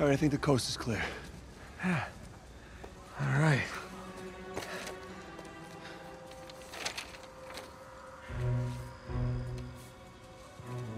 All right, I think the coast is clear. Yeah. All right.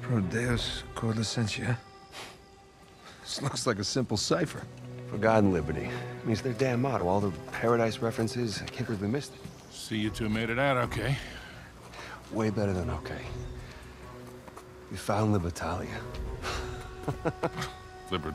Pro Deus Cor Licentia. This looks like a simple cipher. For God and liberty. I mean, it's their damn motto. All the paradise references. I can't believe we missed it. See you two made it out okay. Way better than okay. We found Libertalia. Liber...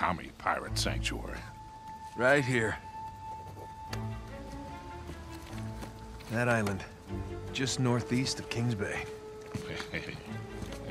commie pirate sanctuary? Right here. That island, just northeast of Kings Bay. hey,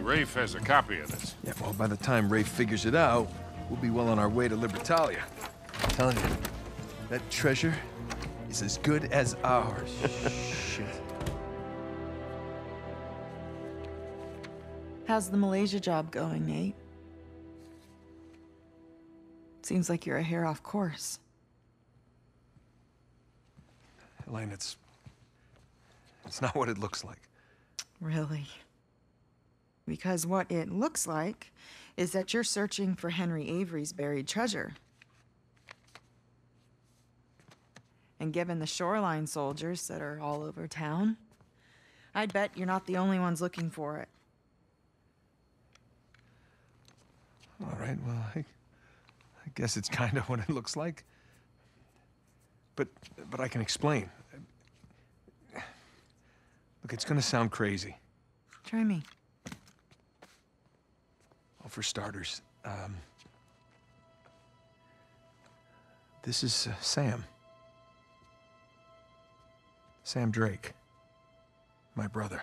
Rafe has a copy of this. Yeah, well, by the time Rafe figures it out, we'll be well on our way to Libertalia. I'm telling you, that treasure is as good as ours. Shit. How's the Malaysia job going, Nate? Seems like you're a hair off course. Elena, it's... It's not what it looks like. Really? Because what it looks like is that you're searching for Henry Avery's buried treasure. And given the shoreline soldiers that are all over town, I'd bet you're not the only ones looking for it. All right, well, I, guess it's kind of what it looks like. But, but I can explain. Look, it's gonna sound crazy. Try me. Well, for starters, um, this is uh, Sam. Sam Drake. My brother.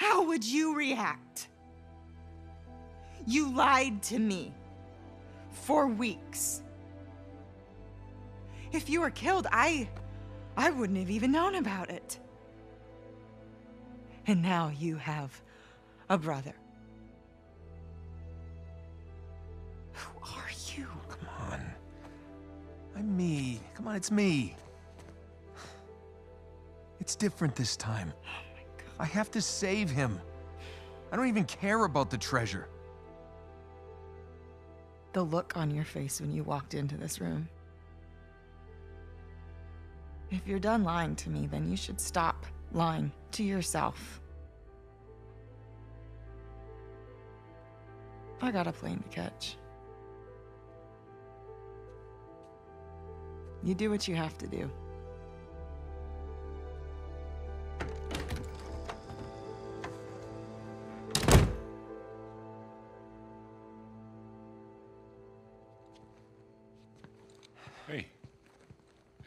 How would you react? You lied to me for weeks. If you were killed, I I wouldn't have even known about it. And now you have a brother. Who are you? Come on. I'm me. Come on, it's me. It's different this time. I have to save him. I don't even care about the treasure. The look on your face when you walked into this room. If you're done lying to me, then you should stop lying to yourself. I got a plane to catch. You do what you have to do.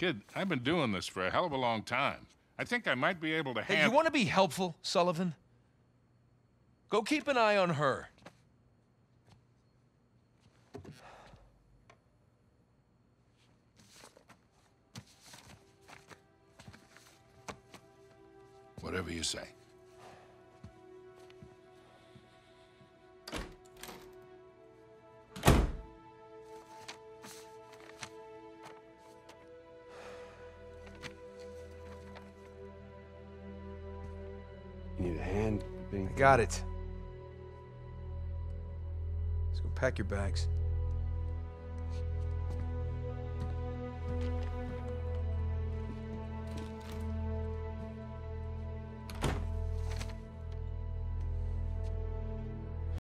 Kid, I've been doing this for a hell of a long time. I think I might be able to Hey, handle. you want to be helpful, Sullivan? Go keep an eye on her. Whatever you say. Need a hand? I got it. Let's go pack your bags.